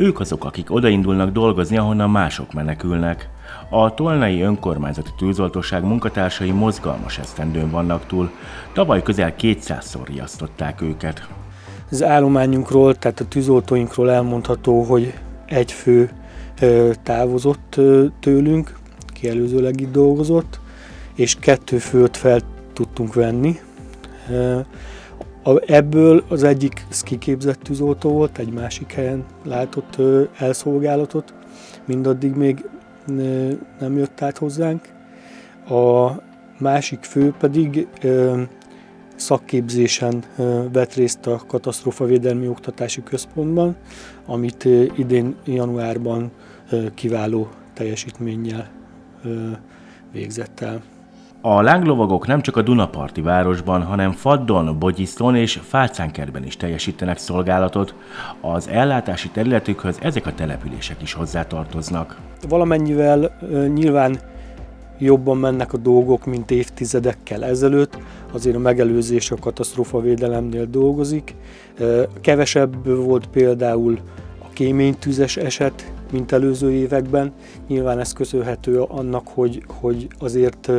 ők azok, akik odaindulnak dolgozni, ahonnan mások menekülnek. A Tolnai Önkormányzati Tűzoltóság munkatársai mozgalmas esztendőn vannak túl. Tavaly közel 200-szor riasztották őket. Az állományunkról, tehát a tűzoltóinkról elmondható, hogy egy fő távozott tőlünk, ki előzőleg itt dolgozott, és kettő főt fel tudtunk venni. Ebből az egyik kiképzett tűzoltó volt, egy másik helyen látott elszolgálatot, mindaddig még nem jött át hozzánk. A másik fő pedig szakképzésen vett részt a Katasztrófavédelmi Oktatási Központban, amit idén januárban kiváló teljesítménnyel végzett el. A lánglovagok nem csak a Dunaparti városban, hanem Faddon, Bogyiszton és Fácánkerben is teljesítenek szolgálatot. Az ellátási területükhöz ezek a települések is hozzátartoznak. Valamennyivel nyilván jobban mennek a dolgok, mint évtizedekkel ezelőtt, azért a megelőzés a katasztrófavédelemnél dolgozik. Kevesebb volt például a kéménytüzes eset, mint előző években. Nyilván ez köszönhető annak, hogy, hogy azért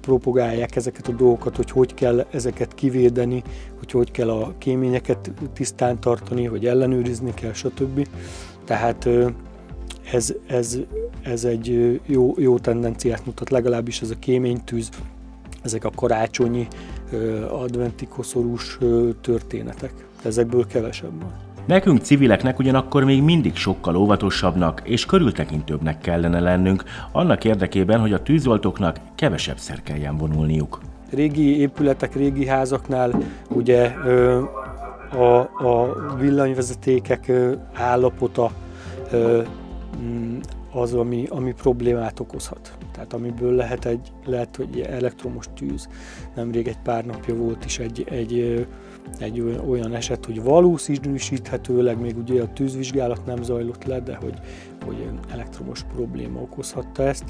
propagálják ezeket a dolgokat, hogy hogy kell ezeket kivédeni, hogy hogy kell a kéményeket tisztán tartani, hogy ellenőrizni kell, stb. Tehát ez, ez, ez egy jó, jó tendenciát mutat, legalábbis ez a kéménytűz, ezek a karácsonyi, adventi koszorús történetek. Ezekből kevesebb van. Nekünk civileknek ugyanakkor még mindig sokkal óvatosabbnak és körültekintőbbnek kellene lennünk, annak érdekében, hogy a tűzoltóknak kevesebb szer kelljen vonulniuk. Régi épületek, régi házaknál ugye a, a villanyvezetékek állapota mm, az, ami, ami problémát okozhat. Tehát amiből lehet egy, lehet, hogy elektromos tűz. Nemrég egy pár napja volt is egy, egy egy olyan eset, hogy valószínűsíthetőleg még ugye a tűzvizsgálat nem zajlott le, de hogy, hogy elektromos probléma okozhatta ezt.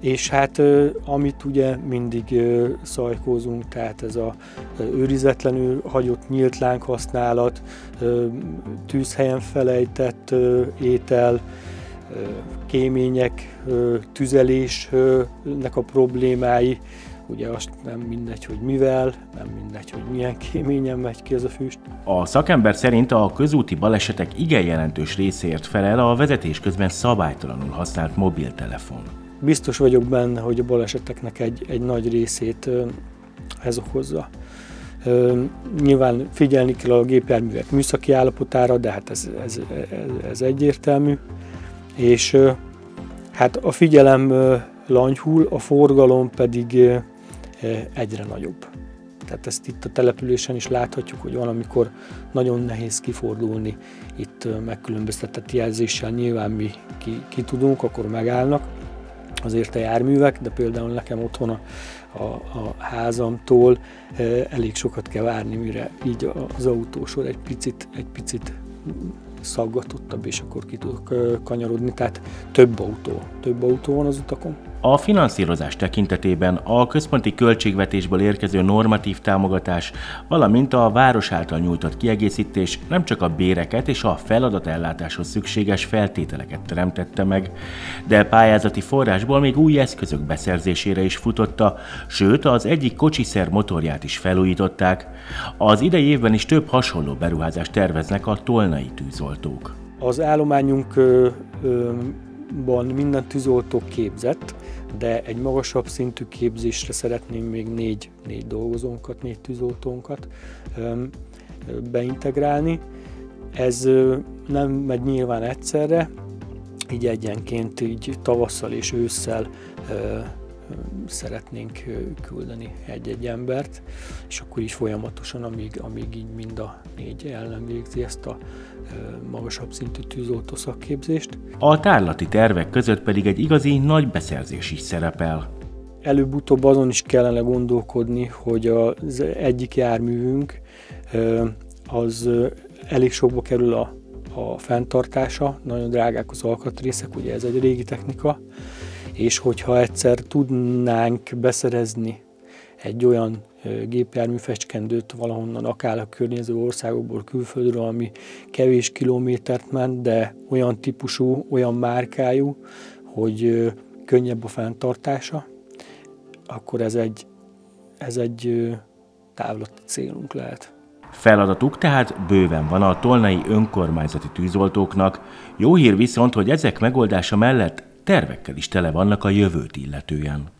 És hát amit ugye mindig szajkózunk, tehát ez a őrizetlenül hagyott nyílt láng használat, tűzhelyen felejtett étel, kémények, tüzelésnek a problémái, ugye azt nem mindegy, hogy mivel, nem mindegy, hogy milyen kéményen megy ki ez a füst. A szakember szerint a közúti balesetek igen jelentős részért felel a vezetés közben szabálytalanul használt mobiltelefon. Biztos vagyok benne, hogy a baleseteknek egy, egy nagy részét ez okozza. Nyilván figyelni kell a gépjárművek műszaki állapotára, de hát ez, ez, ez, ez egyértelmű. És hát a figyelem lanyhul, a forgalom pedig egyre nagyobb. Tehát ezt itt a településen is láthatjuk, hogy van, amikor nagyon nehéz kifordulni itt megkülönböztetett jelzéssel, nyilván mi ki, ki tudunk, akkor megállnak azért a járművek, de például nekem otthon a, a, a házamtól elég sokat kell várni, mire így az autósor egy picit, egy picit szaggatottabb, és akkor ki tudok kanyarodni, tehát több autó, több autó van az utakon. A finanszírozás tekintetében a központi költségvetésből érkező normatív támogatás, valamint a város által nyújtott kiegészítés nem csak a béreket és a feladatellátáshoz szükséges feltételeket teremtette meg, de pályázati forrásból még új eszközök beszerzésére is futotta, sőt az egyik kocsiszer motorját is felújították. Az idei évben is több hasonló beruházást terveznek a tolnai tűzoltók. Az állományunk ban minden tűzoltó képzett, de egy magasabb szintű képzésre szeretném még négy, négy dolgozónkat, négy tűzoltónkat beintegrálni. Ez nem megy nyilván egyszerre, így egyenként így tavasszal és ősszel szeretnénk küldeni egy-egy embert, és akkor is folyamatosan, amíg, amíg így mind a négy el nem végzi ezt a magasabb szintű tűzoltó szakképzést. A tárlati tervek között pedig egy igazi nagy beszerzés is szerepel. Előbb-utóbb azon is kellene gondolkodni, hogy az egyik járművünk az elég sokba kerül a, a fenntartása, nagyon drágák az alkatrészek, ugye ez egy régi technika, és hogyha egyszer tudnánk beszerezni egy olyan gépjármű fecskendőt valahonnan, akár a környező országokból, külföldről, ami kevés kilométert ment, de olyan típusú, olyan márkájú, hogy könnyebb a fenntartása, akkor ez egy, ez egy távlati célunk lehet. Feladatuk tehát bőven van a tolnai önkormányzati tűzoltóknak. Jó hír viszont, hogy ezek megoldása mellett tervekkel is tele vannak a jövőt illetően.